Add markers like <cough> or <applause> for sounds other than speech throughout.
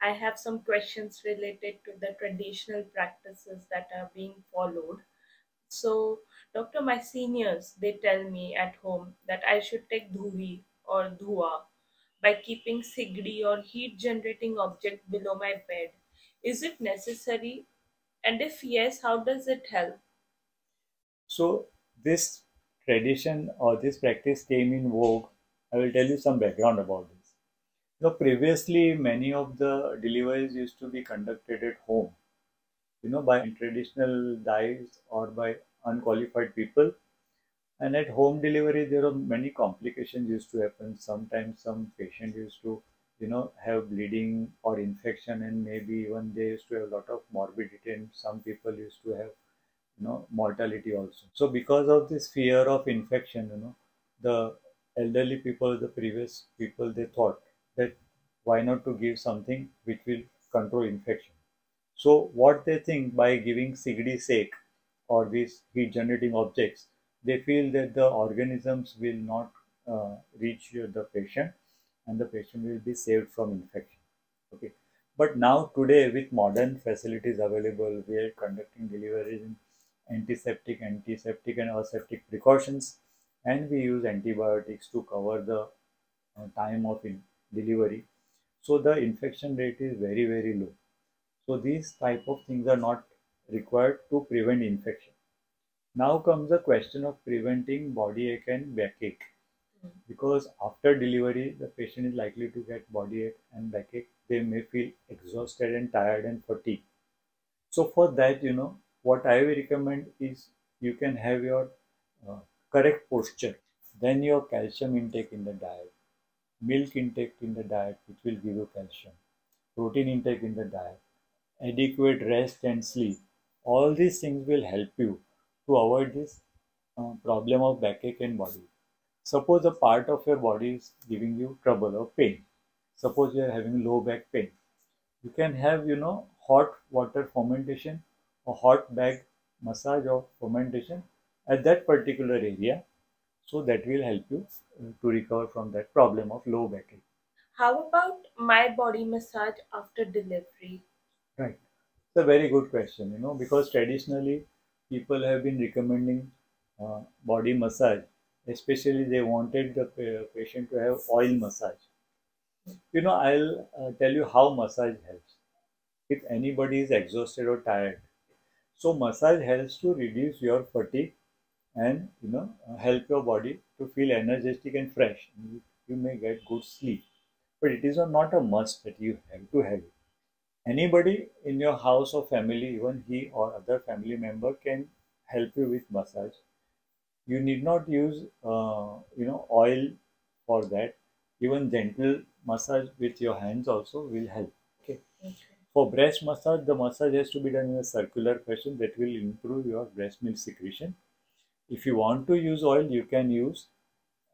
I have some questions related to the traditional practices that are being followed. So, doctor, my seniors they tell me at home that I should take dhuvi or dhua by keeping sigdi or heat generating object below my bed. Is it necessary? And if yes, how does it help? So this tradition or this practice came in vogue. I will tell you some background about this. You know, previously many of the deliveries used to be conducted at home, you know, by traditional dais or by unqualified people. And at home delivery, there are many complications used to happen. Sometimes some patient used to, you know, have bleeding or infection, and maybe even they used to have a lot of morbidity, and some people used to have you know mortality also so because of this fear of infection you know the elderly people the previous people they thought that why not to give something which will control infection? So what they think by giving sigdi sake or these heat generating objects they feel that the organisms will not uh, reach the patient and the patient will be saved from infection. Okay. But now today with modern facilities available we are conducting deliveries in antiseptic, antiseptic and aseptic precautions and we use antibiotics to cover the uh, time of delivery. So the infection rate is very very low. So these type of things are not required to prevent infection. Now comes the question of preventing body ache and backache. Because after delivery, the patient is likely to get body ache and backache. They may feel exhausted and tired and fatigued. So for that, you know, what I will recommend is you can have your uh, correct posture, then your calcium intake in the diet, milk intake in the diet, which will give you calcium, protein intake in the diet, adequate rest and sleep. All these things will help you to avoid this uh, problem of backache and body. Suppose a part of your body is giving you trouble or pain. Suppose you are having low back pain. You can have, you know, hot water fomentation a hot bag massage or fomentation at that particular area so that will help you uh, to recover from that problem of low backache. How about my body massage after delivery? Right. It's a very good question, you know, because traditionally people have been recommending uh, body massage, especially they wanted the patient to have oil massage. You know, I'll uh, tell you how massage helps. If anybody is exhausted or tired, so massage helps to reduce your fatigue and you know help your body to feel energetic and fresh. You may get good sleep, but it is not a must that you have to have it. Anybody in your house or family, even he or other family member, can help you with massage. You need not use uh, you know oil for that. Even gentle massage with your hands also will help. Okay. okay. For breast massage, the massage has to be done in a circular fashion that will improve your breast milk secretion. If you want to use oil, you can use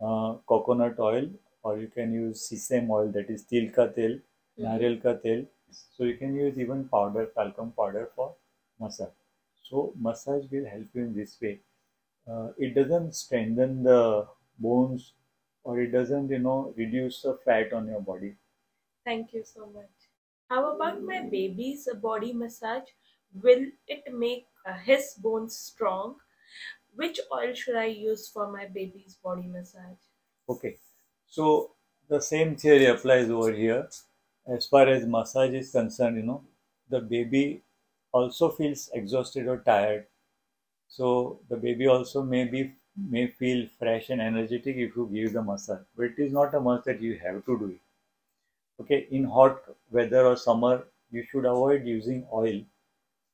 uh, coconut oil or you can use sesame oil that is til ka tel, mm-hmm. nariyal ka tel. So you can use even powder, talcum powder for massage. So massage will help you in this way. Uh, it doesn't strengthen the bones or it doesn't, you know, reduce the fat on your body. Thank you so much. How about my baby's body massage? Will it make uh, his bones strong? Which oil should I use for my baby's body massage? Okay, so the same theory applies over here. As far as massage is concerned, you know, the baby also feels exhausted or tired. So the baby also may be may feel fresh and energetic if you give the massage, but it is not a must that you have to do it okay in hot weather or summer you should avoid using oil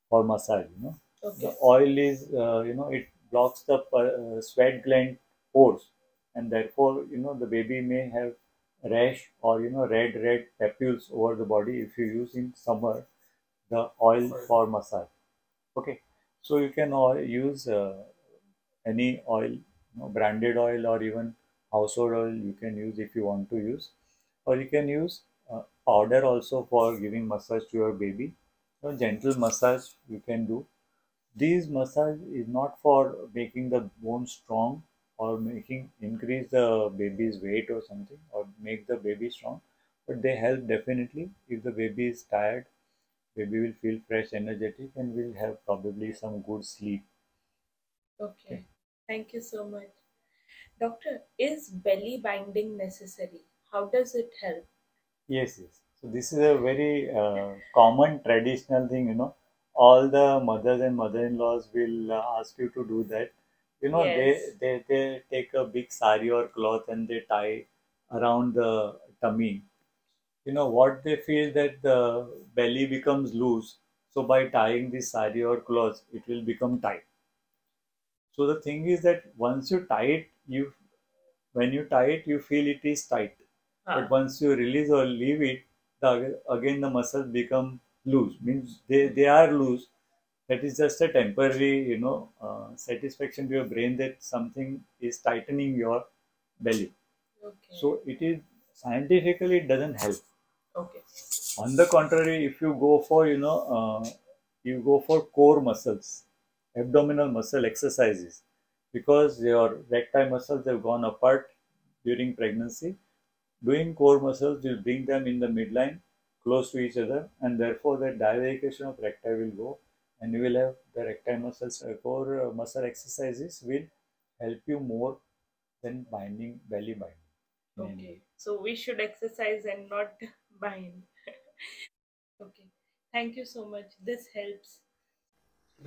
for massage you know okay. the oil is uh, you know it blocks the uh, sweat gland pores. And therefore you know the baby may have rash or you know red red papules over the body if you use in summer the oil for massage. Okay. So you can use uh, any oil you know, branded oil or even household oil you can use if you want to use. Or you can use uh, powder also for giving massage to your baby. So gentle massage you can do. These massage is not for making the bone strong or making increase the baby's weight or something or make the baby strong, but they help definitely if the baby is tired baby will feel fresh energetic and will have probably some good sleep Okay. Thank you so much. Doctor, is belly binding necessary? How does it help? Yes, yes. So this is a very uh, common traditional thing, you know. All the mothers and mother-in-laws will uh, ask you to do that. You know, they, Yes. they they take a big sari or cloth and they tie around the tummy. You know what they feel that the belly becomes loose. So by tying this sari or cloth, it will become tight. So the thing is that once you tie it, you when you tie it, you feel it is tight. Huh. But once you release or leave it, the, again the muscles become loose. Means they, they are loose. That is just a temporary, you know, uh, satisfaction to your brain that something is tightening your belly. Okay. So it is scientifically it doesn't help. Okay. On the contrary, if you go for, you know, uh, you go for core muscles, abdominal muscle exercises, because your recti muscles have gone apart during pregnancy. Doing core muscles will bring them in the midline, close to each other, and therefore the divarication of recti will go, and you will have the recti muscles. Uh, core uh, muscle exercises will help you more than binding belly binding. in any way. Okay. So we should exercise and not <laughs> bind. <laughs> okay. Thank you so much. This helps.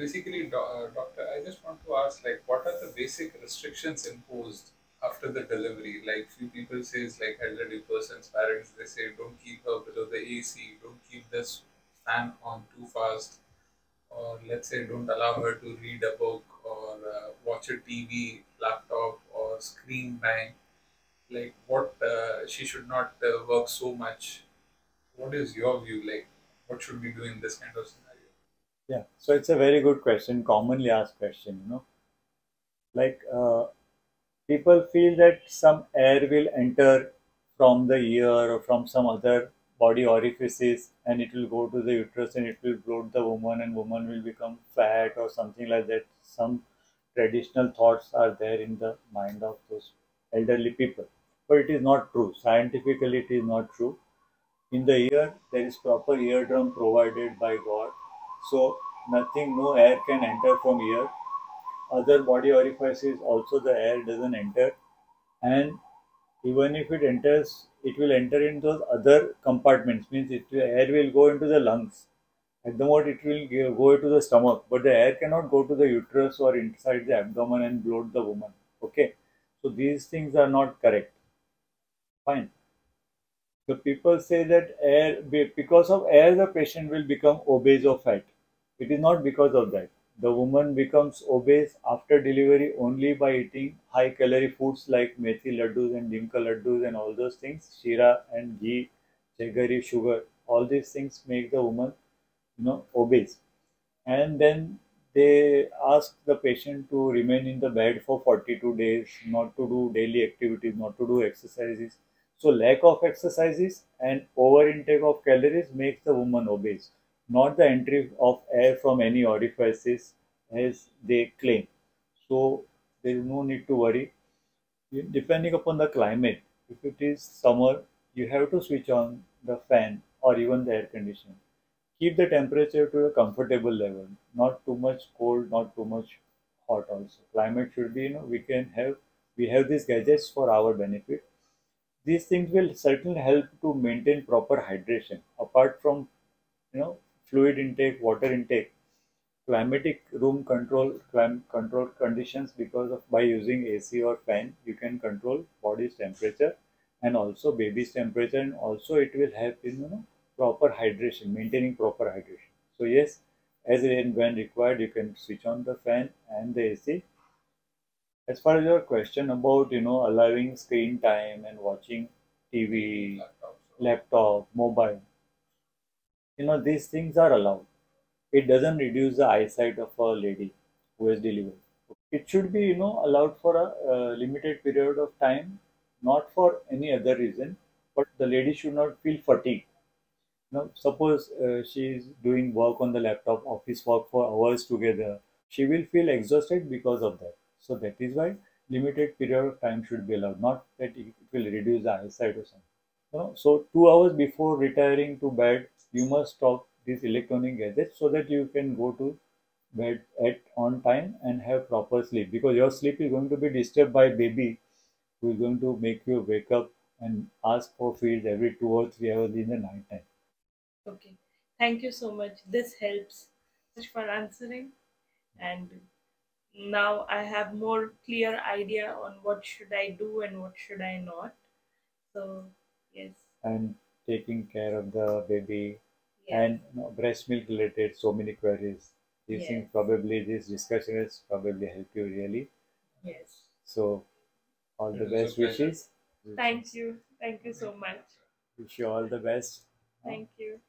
Basically, do- uh, doctor, I just want to ask, like, what are the basic restrictions imposed after the delivery? Like, few people says, like, elderly person's parents, they say, don't keep her below the AC, don't keep this fan on too fast, or let's say, don't allow her to read a book or uh, watch a TV, laptop, or screen time. Like, what uh, she should not uh, work so much. What is your view? Like, what should we do in this kind of scenario? Yeah, so it's a very good question, commonly asked question, you know. Like uh, people feel that some air will enter from the ear or from some other body orifices and it will go to the uterus and it will bloat the woman and woman will become fat or something like that. Some traditional thoughts are there in the mind of those elderly people. But it is not true. Scientifically, it is not true. In the ear, there is proper eardrum provided by God. So nothing, no air can enter from ear. Other body orifices also the air doesn't enter. And even if it enters, it will enter in those other compartments. Means it air will go into the lungs. At the moment, it will go to the stomach, but the air cannot go to the uterus or inside the abdomen and bloat the woman. Okay, so these things are not correct. Fine. So people say that air, because of air, the patient will become obese or fat. It is not because of that. The woman becomes obese after delivery only by eating high calorie foods like methi laddus and dimka laddus and all those things, shira and ghee, jaggery, sugar. All these things make the woman, you know, obese. And then they ask the patient to remain in the bed for 42 days, not to do daily activities, not to do exercises. So lack of exercises and over intake of calories makes the woman obese, not the entry of air from any orifices as they claim. So there is no need to worry. Depending upon the climate, if it is summer, you have to switch on the fan or even the air conditioner. Keep the temperature to a comfortable level, not too much cold, not too much hot also. Climate should be, you know, we can have we have these gadgets for our benefit these things will certainly help to maintain proper hydration apart from you know fluid intake water intake climatic room control clim- control conditions because of by using ac or fan you can control body's temperature and also baby's temperature and also it will help in you know proper hydration maintaining proper hydration so yes as and when required you can switch on the fan and the ac as far as your question about you know allowing screen time and watching TV, Laptop. laptop, mobile, you know these things are allowed. It doesn't reduce the eyesight of a lady who has delivered. It should be you know allowed for a, limited period of time, not for any other reason, but the lady should not feel fatigued. Now, suppose uh, she is doing work on the laptop, office work for hours together, she will feel exhausted because of that. So that is why limited period of time should be allowed, not that it will reduce the eyesight or something. You know, so two hours before retiring to bed, you must stop these electronic gadgets so that you can go to bed at on time and have proper sleep because your sleep is going to be disturbed by baby who is going to make you wake up and ask for feeds every two or three hours in the night time. Okay. Thank you so much. This helps for answering. And now I have more clear idea on what should I do and what should I not. So yes, And taking care of the baby yes, and you know, breast milk related so many queries. These Yes. things probably this discussion has probably help you really. yes. So all the It was best wishes. Thank you. Thank you so much. Wish you all the best. Thank you.